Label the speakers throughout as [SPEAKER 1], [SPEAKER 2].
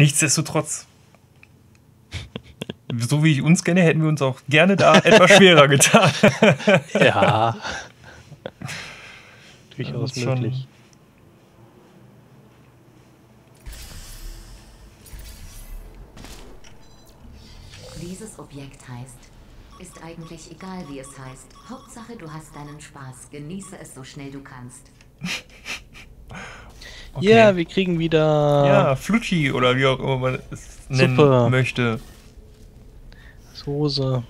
[SPEAKER 1] Nichtsdestotrotz. so wie ich uns kenne, hätten wir uns auch gerne da etwas schwerer getan.
[SPEAKER 2] ja. Durchaus möglich.
[SPEAKER 3] Dieses Objekt heißt. Ist eigentlich egal, wie es heißt. Hauptsache, du hast deinen Spaß. Genieße es so schnell du kannst.
[SPEAKER 2] Okay. Ja, wir kriegen wieder.
[SPEAKER 1] Ja, Flutschi oder wie auch immer man es nennen Super. möchte.
[SPEAKER 2] Soße.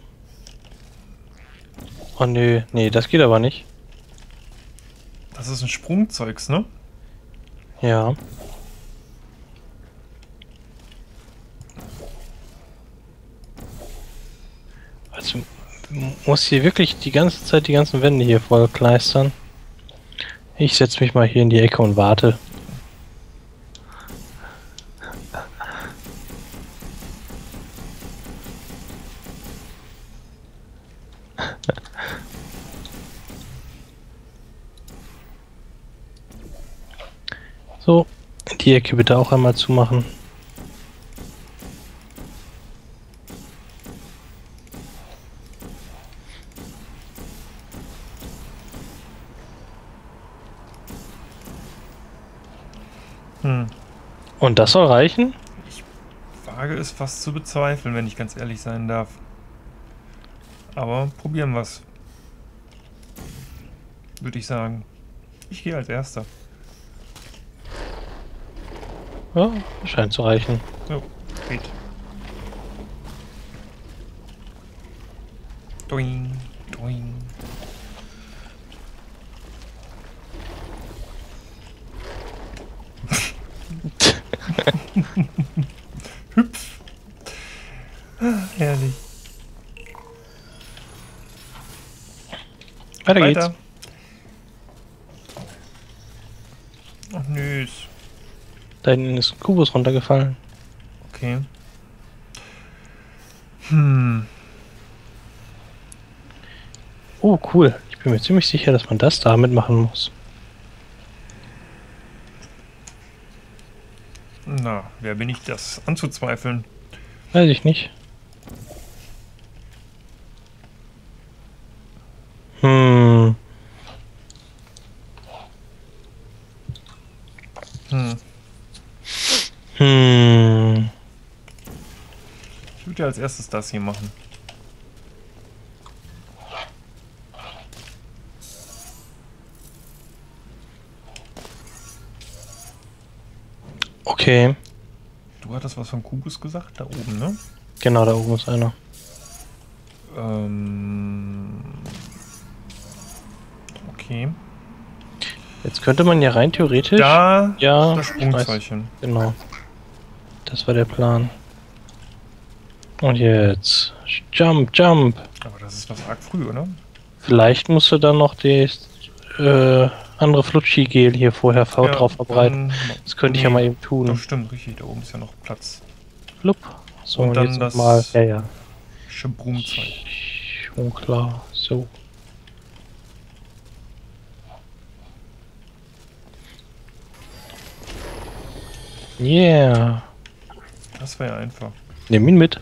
[SPEAKER 2] Oh nö, nee, das geht aber nicht.
[SPEAKER 1] Das ist ein Sprungzeugs, ne?
[SPEAKER 2] Ja. Also muss hier wirklich die ganze Zeit die ganzen Wände hier voll kleistern. Ich setze mich mal hier in die Ecke und warte. So, die Ecke bitte auch einmal zumachen. Hm. Und das soll reichen?
[SPEAKER 1] Ich wage es fast zu bezweifeln, wenn ich ganz ehrlich sein darf. Aber probieren wir es. Würde ich sagen. Ich gehe als erster.
[SPEAKER 2] Ja, scheint zu reichen.
[SPEAKER 1] Jo, geht. Doing, doing. Hüpf. Ah, herrlich.
[SPEAKER 2] Weiter, Weiter. geht's.
[SPEAKER 1] Ach nö.
[SPEAKER 2] Da hinten ist ein Kubus runtergefallen.
[SPEAKER 1] Okay. Hm.
[SPEAKER 2] Oh, cool. Ich bin mir ziemlich sicher, dass man das damit machen muss.
[SPEAKER 1] Na, wer bin ich, das anzuzweifeln?
[SPEAKER 2] Weiß ich nicht.
[SPEAKER 1] Würde ja als erstes das hier machen.
[SPEAKER 2] Okay.
[SPEAKER 1] Du hattest was von Kubus gesagt? Da oben, ne?
[SPEAKER 2] Genau, da oben ist einer.
[SPEAKER 1] Ähm. Okay.
[SPEAKER 2] Jetzt könnte man ja rein theoretisch.
[SPEAKER 1] Da,
[SPEAKER 2] ja,
[SPEAKER 1] das Sprungzeichen.
[SPEAKER 2] Genau. Das war der Plan. Und jetzt. Jump, jump.
[SPEAKER 1] Aber das ist was arg früh, oder?
[SPEAKER 2] Vielleicht musst du dann noch das äh, andere Flutschi-Gel hier vorher V ja, drauf verbreiten. Das könnte nee, ich ja mal eben tun. Das
[SPEAKER 1] stimmt, richtig. Da oben ist ja noch Platz.
[SPEAKER 2] Flup. So,
[SPEAKER 1] und, und dann jetzt das
[SPEAKER 2] mal. Ja, ja.
[SPEAKER 1] Schabrumzeug.
[SPEAKER 2] Schon klar. So. Yeah.
[SPEAKER 1] Das wäre ja einfach.
[SPEAKER 2] Nimm ihn mit.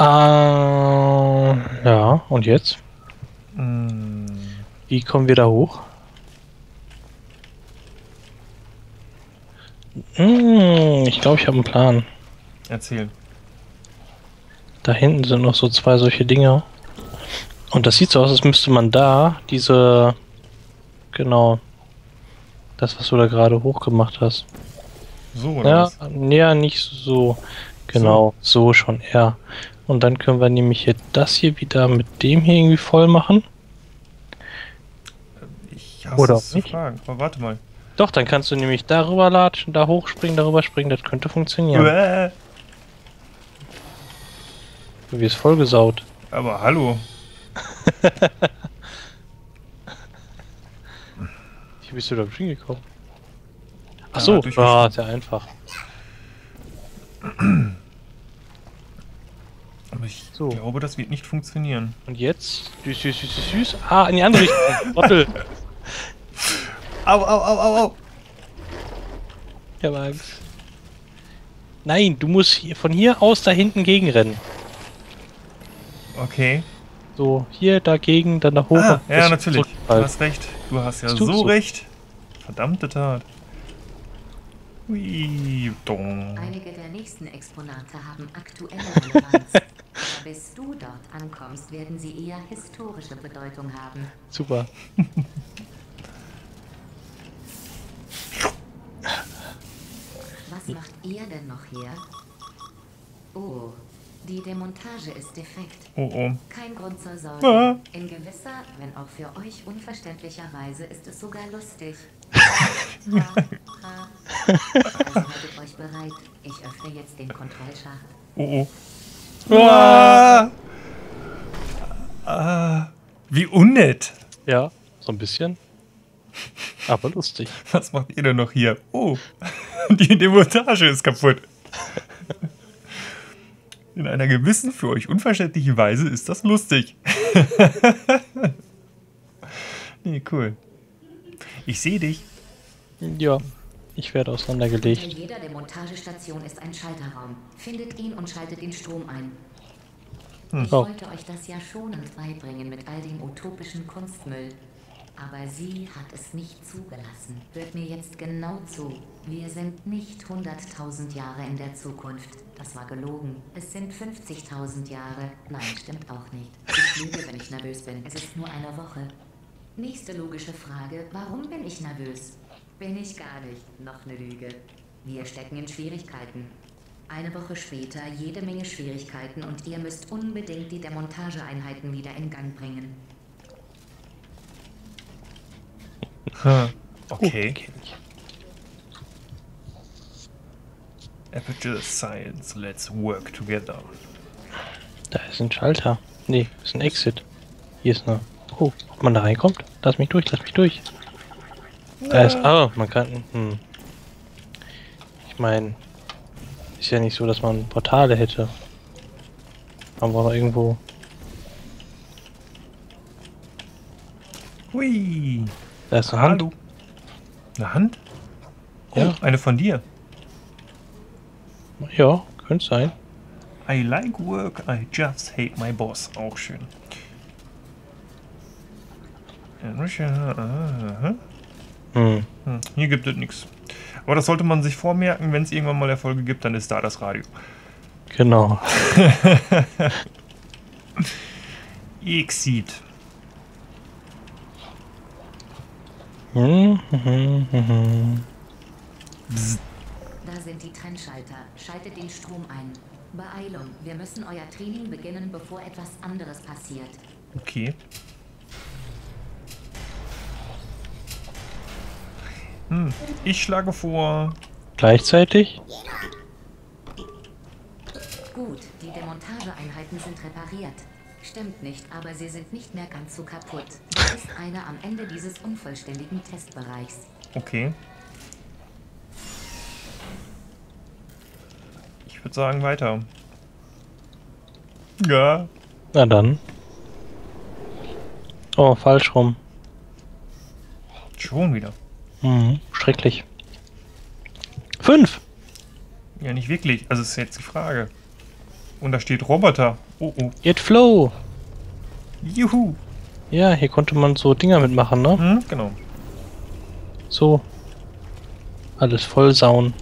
[SPEAKER 2] Äh, ja, und jetzt?
[SPEAKER 1] Mm.
[SPEAKER 2] Wie kommen wir da hoch? Mm, ich glaube, ich habe einen Plan.
[SPEAKER 1] Erzähl.
[SPEAKER 2] Da hinten sind noch so zwei solche Dinger. Und das sieht so aus, als müsste man da diese... Genau. Das, was du da gerade hochgemacht hast.
[SPEAKER 1] So, oder
[SPEAKER 2] ja,
[SPEAKER 1] was?
[SPEAKER 2] Ja, nicht so. Genau, so. so schon eher. Und dann können wir nämlich jetzt das hier wieder mit dem hier irgendwie voll machen.
[SPEAKER 1] Ich hasse Oder es nicht. fragen. Aber warte mal.
[SPEAKER 2] Doch, dann kannst du nämlich darüber latschen, da hochspringen, darüber springen. Das könnte funktionieren. Du wirst vollgesaut.
[SPEAKER 1] Aber hallo.
[SPEAKER 2] Wie bist du da hingekommen? Achso, ja, ah, sehr einfach.
[SPEAKER 1] Aber ich so. glaube, das wird nicht funktionieren.
[SPEAKER 2] Und jetzt? Süß, süß, süß, süß. Ah, in die andere Richtung. Bottle.
[SPEAKER 1] Au, au, au, au, au.
[SPEAKER 2] Ich hab Angst. Nein, du musst hier, von hier aus da hinten gegenrennen.
[SPEAKER 1] Okay.
[SPEAKER 2] So, hier dagegen, dann nach oben.
[SPEAKER 1] Ah, ja, natürlich. Du hast recht. Du hast ja so
[SPEAKER 2] du.
[SPEAKER 1] recht. Verdammte Tat. Hui, dong.
[SPEAKER 3] Einige der nächsten Exponate haben aktuelle Relevanz. Bis du dort ankommst, werden sie eher historische Bedeutung haben.
[SPEAKER 2] Super.
[SPEAKER 3] Was macht ihr denn noch hier? Oh, die Demontage ist defekt.
[SPEAKER 1] Oh, oh.
[SPEAKER 3] Kein Grund zur Sorge.
[SPEAKER 1] Ah.
[SPEAKER 3] In gewisser, wenn auch für euch unverständlicher Weise ist es sogar lustig. ha, ha. Also haltet euch bereit. Ich öffne jetzt den Kontrollschacht.
[SPEAKER 1] Oh, oh. Ah. Ah. Wie unnett.
[SPEAKER 2] Ja, so ein bisschen. Aber lustig.
[SPEAKER 1] Was macht ihr denn noch hier? Oh, die Demontage ist kaputt. In einer gewissen, für euch unverständlichen Weise ist das lustig. nee, cool. Ich sehe dich.
[SPEAKER 2] Ja, ich werde auseinandergelegt.
[SPEAKER 3] jeder Demontagestation ist ein Schalterraum. Findet ihn und schaltet den Strom ein. Ich
[SPEAKER 2] Oh.
[SPEAKER 3] wollte euch das ja schonend beibringen mit all dem utopischen Kunstmüll. Aber sie hat es nicht zugelassen. Hört mir jetzt genau zu. Wir sind nicht 100.000 Jahre in der Zukunft. Das war gelogen. Es sind 50.000 Jahre. Nein, stimmt auch nicht. Ich lüge, wenn ich nervös bin. Es ist nur eine Woche. Nächste logische Frage. Warum bin ich nervös? Bin ich gar nicht. Noch eine Lüge. Wir stecken in Schwierigkeiten. Eine Woche später jede Menge Schwierigkeiten und ihr müsst unbedingt die Demontageeinheiten wieder in Gang bringen.
[SPEAKER 1] Ha, Okay.
[SPEAKER 2] kenn ich.
[SPEAKER 1] Aperture Science, let's work together.
[SPEAKER 2] Da ist ein Schalter. Nee, ist ein Exit. Hier ist eine. Oh, ob man da reinkommt? Lass mich durch, lass mich durch. Da ist. Ah, man kann. Hm. Ich meine, ist ja nicht so, dass man Portale hätte. Man braucht noch irgendwo.
[SPEAKER 1] Hui.
[SPEAKER 2] Da ist eine Hand.
[SPEAKER 1] Hallo. Eine Hand? Oh,
[SPEAKER 2] Ja.
[SPEAKER 1] eine von dir.
[SPEAKER 2] Ja, könnte sein.
[SPEAKER 1] I like work, I just hate my boss. Auch schön. Aha.
[SPEAKER 2] Hm.
[SPEAKER 1] Hm, Hier gibt es nichts. Aber das sollte man sich vormerken, wenn es irgendwann mal Erfolge gibt, dann ist da das Radio.
[SPEAKER 2] Genau.
[SPEAKER 1] Exit.
[SPEAKER 3] Da sind die Trennschalter. Schaltet den Strom ein. Beeilung, wir müssen euer Training beginnen, bevor etwas anderes passiert.
[SPEAKER 1] Okay. Hm, ich schlage vor.
[SPEAKER 2] Gleichzeitig?
[SPEAKER 3] Gut, die Demontageeinheiten sind repariert. Stimmt nicht, aber sie sind nicht mehr ganz so kaputt. Da ist einer am Ende dieses unvollständigen Testbereichs.
[SPEAKER 1] Okay. Ich würde sagen, weiter. Ja.
[SPEAKER 2] Na dann. Oh, falsch rum.
[SPEAKER 1] Schon wieder.
[SPEAKER 2] Mhm. Schrecklich. Fünf!
[SPEAKER 1] Ja, nicht wirklich. Also ist jetzt die Frage. Und da steht Roboter. Oh oh.
[SPEAKER 2] It flow!
[SPEAKER 1] Juhu.
[SPEAKER 2] Ja, hier konnte man so Dinger mitmachen, ne?
[SPEAKER 1] Hm, genau.
[SPEAKER 2] So. Alles voll sauen.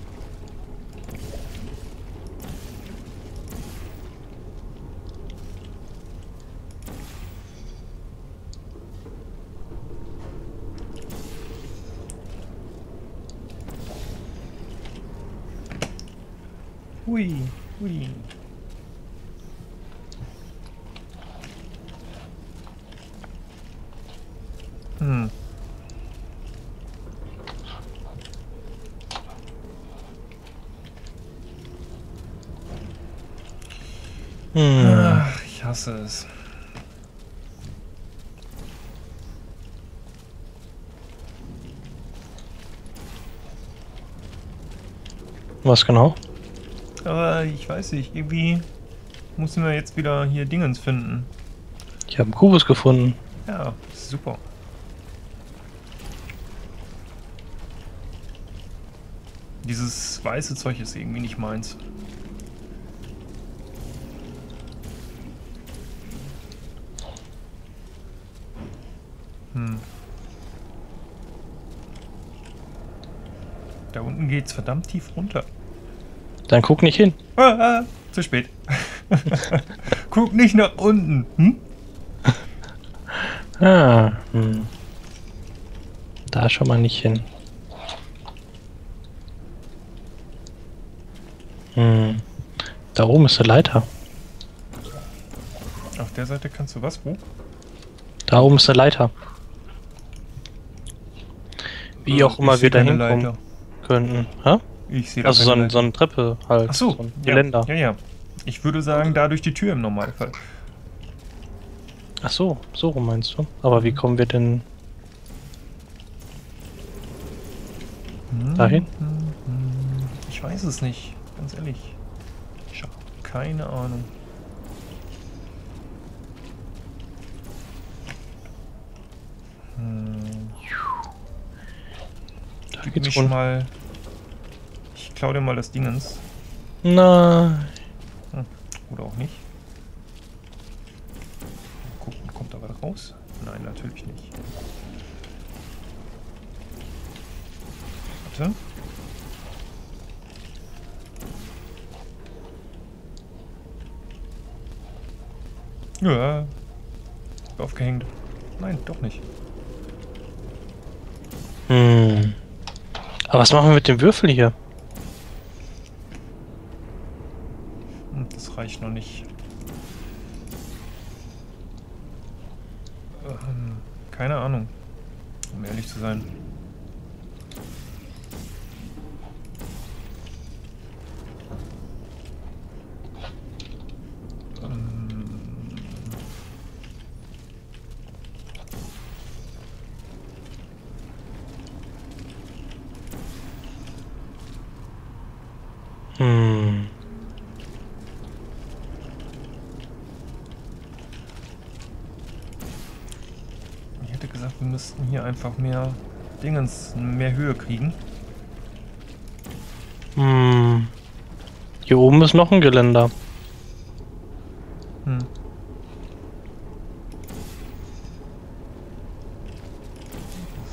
[SPEAKER 1] Hui. Hui. Hm.
[SPEAKER 2] Hm.
[SPEAKER 1] Hasse es.
[SPEAKER 2] Was genau?
[SPEAKER 1] Aber ich weiß nicht, irgendwie müssen wir jetzt wieder hier Dingens finden.
[SPEAKER 2] Ich habe einen Kubus gefunden.
[SPEAKER 1] Ja, super. Dieses weiße Zeug ist irgendwie nicht meins. Hm. Da unten geht's verdammt tief runter.
[SPEAKER 2] Dann guck nicht hin.
[SPEAKER 1] Ah, ah, zu spät. Guck nicht nach unten. Hm?
[SPEAKER 2] Ah, hm. Da schon mal nicht hin. Hm. Da oben ist eine Leiter.
[SPEAKER 1] Auf der Seite kannst du was? Wo?
[SPEAKER 2] Da oben ist eine Leiter. Wie auch
[SPEAKER 1] Ich
[SPEAKER 2] immer wir da hinkommen. Könnten. Hä?
[SPEAKER 1] Ich sehe
[SPEAKER 2] Also so, ein, so eine Treppe halt.
[SPEAKER 1] Ach so,
[SPEAKER 2] so ein
[SPEAKER 1] ja,
[SPEAKER 2] Geländer.
[SPEAKER 1] Ja, ja. Ich würde sagen, da durch die Tür im Normalfall.
[SPEAKER 2] Ach so, so rum meinst du? Aber wie kommen wir denn
[SPEAKER 1] Hm,
[SPEAKER 2] dahin?
[SPEAKER 1] hm, hm. Ich weiß es nicht, ganz ehrlich. Ich habe keine Ahnung. Hm,
[SPEAKER 2] Da
[SPEAKER 1] gib
[SPEAKER 2] geht's
[SPEAKER 1] mich
[SPEAKER 2] runter.
[SPEAKER 1] mal. Ich klau dir mal das Dingens.
[SPEAKER 2] Nein.
[SPEAKER 1] Oder auch nicht. Gucken, kommt da was raus? Nein, natürlich nicht. Warte. Ja. Aufgehängt. Nein, doch nicht.
[SPEAKER 2] Hm. Aber was machen wir mit dem Würfel hier?
[SPEAKER 1] Das reicht noch nicht. Ähm, keine Ahnung. Um ehrlich zu sein. Ähm,
[SPEAKER 2] Hm.
[SPEAKER 1] Ich hätte gesagt, wir müssten hier einfach mehr Dingens, mehr Höhe kriegen.
[SPEAKER 2] Hm. Hier oben ist noch ein Geländer.
[SPEAKER 1] Hm.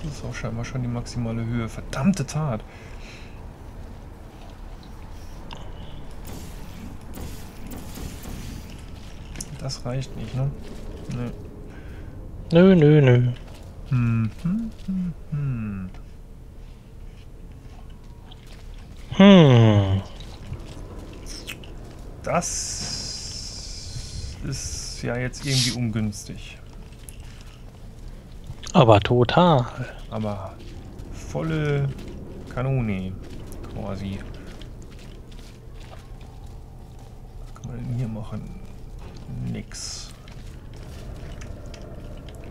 [SPEAKER 1] Das ist auch scheinbar schon die maximale Höhe. Verdammte Tat. Das reicht nicht, ne? Nee.
[SPEAKER 2] Nö, nö, nö.
[SPEAKER 1] Hm, hm, hm, hm.
[SPEAKER 2] Hm.
[SPEAKER 1] Das ist ja jetzt irgendwie ungünstig.
[SPEAKER 2] Aber total.
[SPEAKER 1] Aber volle Kanone quasi. Was kann man denn hier machen? Nix.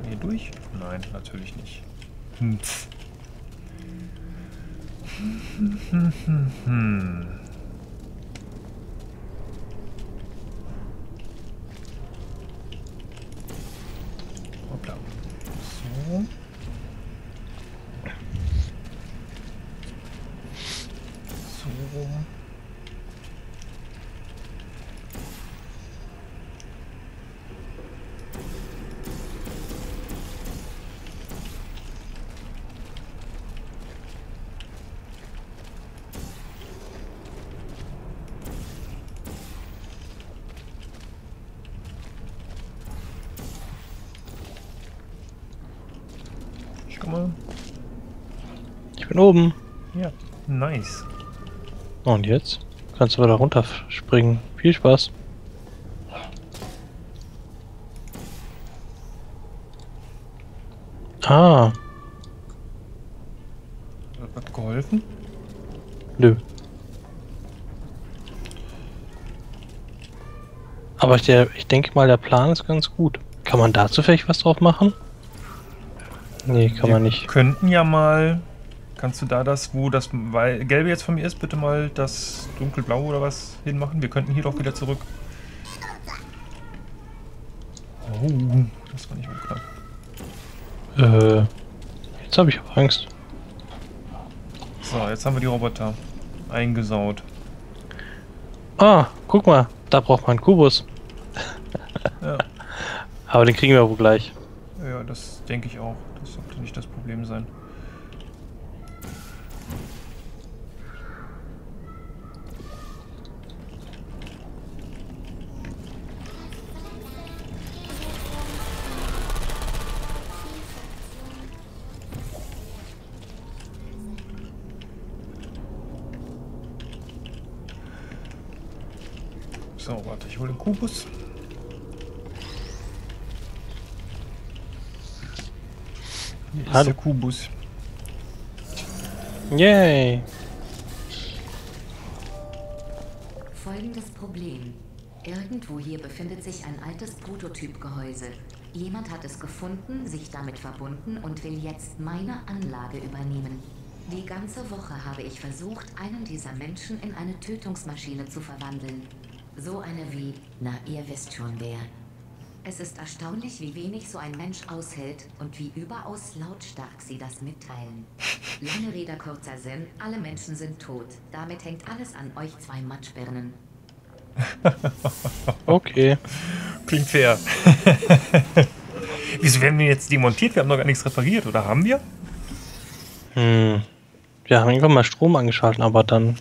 [SPEAKER 1] Hier durch? Nein, natürlich nicht. Hm. Hm, hm, hm, hm. Hoppla. So. So rum. Schau mal.
[SPEAKER 2] Ich bin oben.
[SPEAKER 1] Ja, nice.
[SPEAKER 2] Und jetzt? Kannst du wieder runterspringen. Viel Spaß. Ah,
[SPEAKER 1] Hat geholfen?
[SPEAKER 2] nö. Aber der, ich denke mal, der Plan ist ganz gut. Kann man dazu vielleicht was drauf machen? Nee, kann
[SPEAKER 1] Wir
[SPEAKER 2] man nicht.
[SPEAKER 1] könnten ja mal. Kannst du da das, wo das weil Gelbe jetzt von mir ist, bitte mal das dunkelblau oder was hinmachen? Wir könnten hier doch wieder zurück. Oh, das war nicht gut knapp.
[SPEAKER 2] Äh, jetzt habe ich aber Angst.
[SPEAKER 1] So, jetzt haben wir die Roboter. eingesaut.
[SPEAKER 2] Ah, guck mal, da braucht man einen Kubus.
[SPEAKER 1] Ja.
[SPEAKER 2] Aber den kriegen wir wohl gleich.
[SPEAKER 1] Ja, das denke ich auch. Das sollte nicht das Problem sein. So, warte, ich hole den Kubus. Ist
[SPEAKER 2] Hallo.
[SPEAKER 1] der Kubus.
[SPEAKER 2] Yay!
[SPEAKER 3] Folgendes Problem. Irgendwo hier befindet sich ein altes Prototypgehäuse. Jemand hat es gefunden, sich damit verbunden und will jetzt meine Anlage übernehmen. Die ganze Woche habe ich versucht, einen dieser Menschen in eine Tötungsmaschine zu verwandeln. So eine wie, na ihr wisst schon wer. Es ist erstaunlich, wie wenig so ein Mensch aushält und wie überaus lautstark sie das mitteilen. Lange Rede, kurzer Sinn, alle Menschen sind tot. Damit hängt alles an euch zwei Matschbirnen.
[SPEAKER 2] Okay.
[SPEAKER 1] Klingt fair. Wieso werden wir jetzt demontiert? Wir haben noch gar nichts repariert, oder haben wir?
[SPEAKER 2] Hm. Wir haben irgendwann mal Strom angeschaltet, aber dann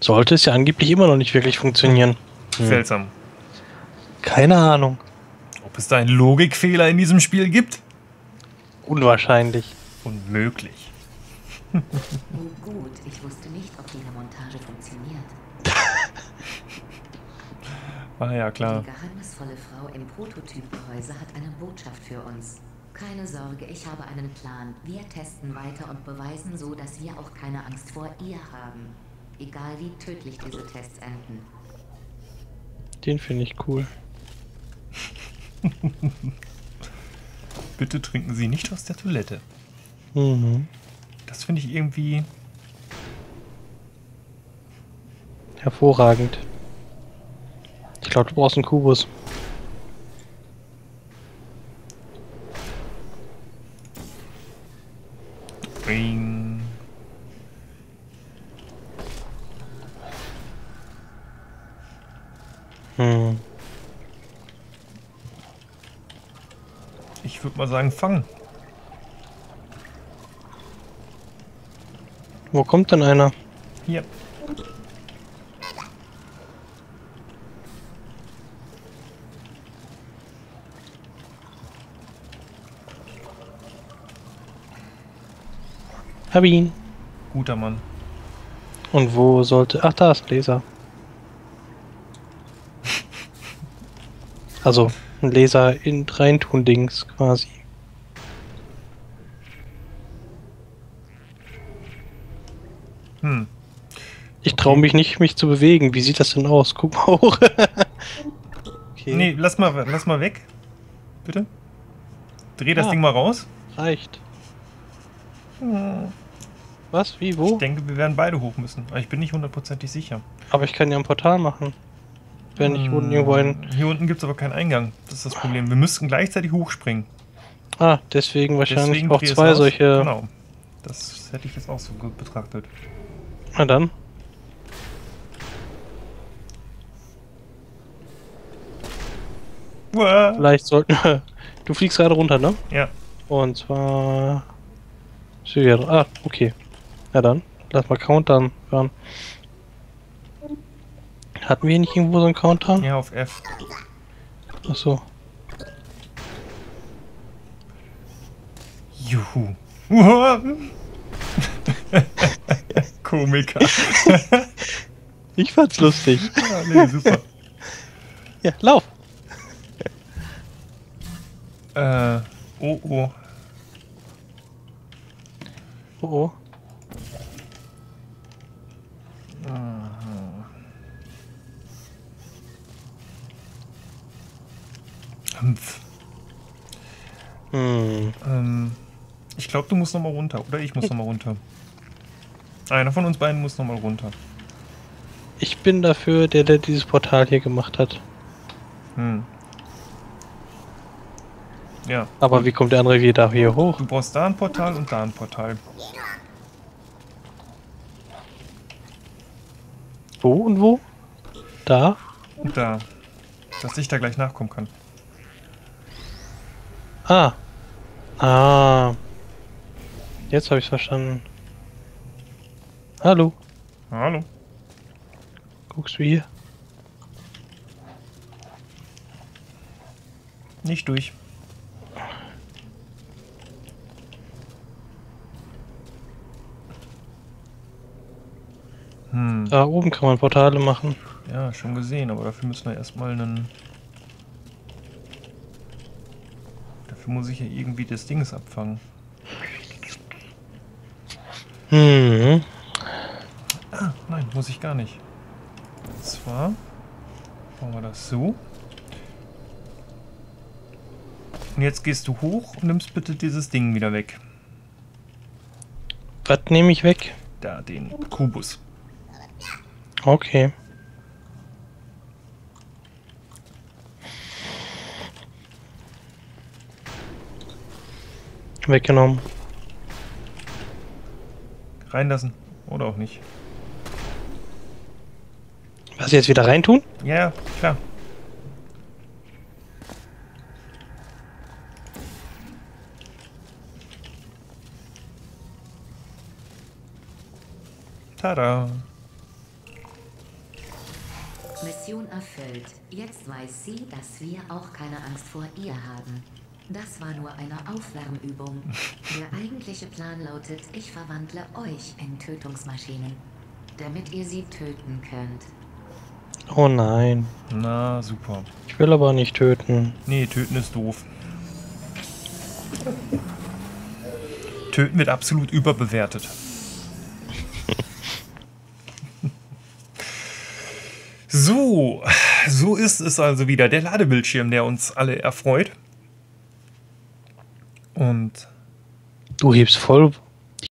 [SPEAKER 2] sollte es ja angeblich immer noch nicht wirklich funktionieren. Hm.
[SPEAKER 1] Seltsam.
[SPEAKER 2] Keine Ahnung.
[SPEAKER 1] Ob es da einen Logikfehler in diesem Spiel gibt?
[SPEAKER 2] Unwahrscheinlich.
[SPEAKER 1] Unmöglich.
[SPEAKER 3] Oh gut, ich wusste nicht, ob die Montage funktioniert.
[SPEAKER 1] Ah ja, klar.
[SPEAKER 3] Die geheimnisvolle Frau im Prototypgehäuse hat eine Botschaft für uns. Keine Sorge, ich habe einen Plan. Wir testen weiter und beweisen so, dass wir auch keine Angst vor ihr haben. Egal wie tödlich diese Tests enden.
[SPEAKER 2] Den finde ich cool.
[SPEAKER 1] Bitte trinken Sie nicht aus der Toilette.
[SPEAKER 2] Mhm.
[SPEAKER 1] Das finde ich irgendwie.
[SPEAKER 2] Hervorragend. Ich glaube, du brauchst einen Kubus.
[SPEAKER 1] Ring.
[SPEAKER 2] Hm.
[SPEAKER 1] Ich würde mal sagen, fangen.
[SPEAKER 2] Wo kommt denn einer?
[SPEAKER 1] Hier.
[SPEAKER 2] Hab ihn.
[SPEAKER 1] Guter Mann.
[SPEAKER 2] Und wo sollte. Ach, da ist ein Laser. Also, ein Laser in reintun Dings quasi.
[SPEAKER 1] Hm.
[SPEAKER 2] Ich traue mich nicht, mich zu bewegen. Wie sieht das denn aus? Guck mal hoch. okay.
[SPEAKER 1] Nee, lass mal, lass mal weg. Bitte. Dreh das
[SPEAKER 2] Ah.
[SPEAKER 1] Ding mal raus.
[SPEAKER 2] Reicht. Was? Wie? Wo?
[SPEAKER 1] Ich denke, wir werden beide hoch müssen. Aber ich bin nicht hundertprozentig sicher.
[SPEAKER 2] Aber ich kann ja ein Portal machen. Wenn ich unten irgendwo ein.
[SPEAKER 1] Hier unten gibt es aber keinen Eingang. Das ist das Problem. Wir müssten gleichzeitig hochspringen.
[SPEAKER 2] Ah, deswegen wahrscheinlich
[SPEAKER 1] Deswegen
[SPEAKER 2] auch zwei solche.
[SPEAKER 1] Genau. Das hätte ich jetzt auch so gut betrachtet.
[SPEAKER 2] Na dann.
[SPEAKER 1] Uah.
[SPEAKER 2] Vielleicht sollten. du fliegst gerade runter, ne?
[SPEAKER 1] Ja.
[SPEAKER 2] Und zwar. Syria. Ah, okay. Na dann. Lass mal Countdown hören. Hatten wir nicht irgendwo so einen Countdown?
[SPEAKER 1] Ja, auf F.
[SPEAKER 2] Achso.
[SPEAKER 1] Juhu. Komiker.
[SPEAKER 2] Ich fand's lustig.
[SPEAKER 1] ja, nee, super.
[SPEAKER 2] ja, lauf.
[SPEAKER 1] Äh, oh, oh.
[SPEAKER 2] Oh, oh.
[SPEAKER 1] Humpf.
[SPEAKER 2] Hm.
[SPEAKER 1] Ähm, ich glaube, du musst nochmal runter. Oder ich muss nochmal runter. Einer von uns beiden muss nochmal runter.
[SPEAKER 2] Ich bin dafür, der, der dieses Portal hier gemacht hat.
[SPEAKER 1] Hm. Ja,
[SPEAKER 2] Aber wie kommt der andere wieder hier hoch?
[SPEAKER 1] du brauchst da ein Portal und da ein Portal.
[SPEAKER 2] Wo und wo? Da?
[SPEAKER 1] Und da. Dass ich da gleich nachkommen kann.
[SPEAKER 2] Ah. Ah. Jetzt habe ich verstanden. Hallo.
[SPEAKER 1] Hallo.
[SPEAKER 2] Guckst du hier?
[SPEAKER 1] Nicht durch. Hm.
[SPEAKER 2] Da oben kann man Portale machen.
[SPEAKER 1] Ja, schon gesehen, aber dafür müssen wir erstmal einen. Dafür muss ich ja irgendwie das Dings abfangen.
[SPEAKER 2] Hm.
[SPEAKER 1] Muss ich gar nicht. Und zwar machen wir das so. Und jetzt gehst du hoch und nimmst bitte dieses Ding wieder weg.
[SPEAKER 2] Was nehme ich weg?
[SPEAKER 1] Da, den Kubus.
[SPEAKER 2] Okay. Weggenommen.
[SPEAKER 1] Reinlassen. Oder auch nicht.
[SPEAKER 2] Was jetzt wieder reintun?
[SPEAKER 1] Ja, klar. Tada.
[SPEAKER 3] Mission erfüllt. Jetzt weiß sie, dass wir auch keine Angst vor ihr haben. Das war nur eine Aufwärmübung. Der eigentliche Plan lautet, ich verwandle euch in Tötungsmaschinen, damit ihr sie töten könnt.
[SPEAKER 2] Oh nein.
[SPEAKER 1] Na, super.
[SPEAKER 2] Ich will aber nicht töten.
[SPEAKER 1] Nee, töten ist doof. Töten wird absolut überbewertet. So, so ist es also wieder. Der Ladebildschirm, der uns alle erfreut. Und
[SPEAKER 2] Du hebst voll